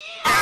Yeah!